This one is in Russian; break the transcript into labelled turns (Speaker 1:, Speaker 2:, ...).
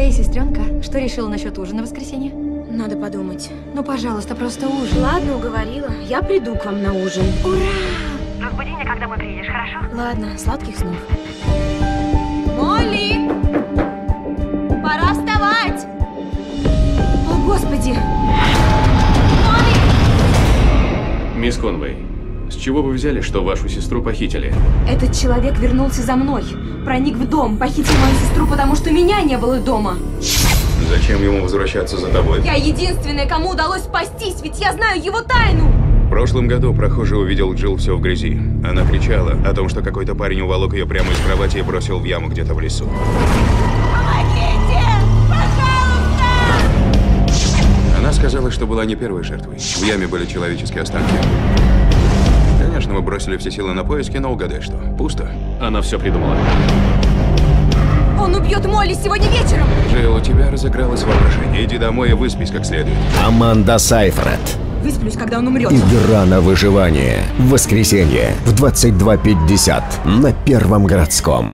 Speaker 1: Эй, сестренка, что решила насчет ужина в воскресенье?
Speaker 2: Надо подумать.
Speaker 1: Ну, пожалуйста, просто ужин.
Speaker 2: Ладно, уговорила. Я приду к вам на ужин.
Speaker 1: Ура! Разбуди меня, когда мы приедешь, хорошо?
Speaker 2: Ладно, сладких снов. Молли! Пора вставать! О, Господи!
Speaker 3: Мисс Конвей, с чего вы взяли, что вашу сестру похитили?
Speaker 2: Этот человек вернулся за мной. Проник в дом, похитил мою сестру, потому что меня не было дома.
Speaker 4: Зачем ему возвращаться за тобой?
Speaker 2: Я единственная, кому удалось спастись, ведь я знаю его тайну.
Speaker 4: В прошлом году прохожий увидел Джилл все в грязи. Она кричала о том, что какой-то парень уволок ее прямо из кровати и бросил в яму где-то в лесу.
Speaker 2: Помогите! Пожалуйста!
Speaker 4: Она сказала, что была не первой жертвой. В яме были человеческие останки. Конечно, мы бросили все силы на поиски, но угадай что. Пусто.
Speaker 3: Она все придумала.
Speaker 2: Он убьет Молли сегодня вечером!
Speaker 4: Джилл, у тебя разыгралось воображение. Иди домой и выспись как следует.
Speaker 5: Аманда Сайфред.
Speaker 2: Высплюсь, когда он умрет.
Speaker 5: Игра на выживание. В воскресенье в 22.50 на Первом городском.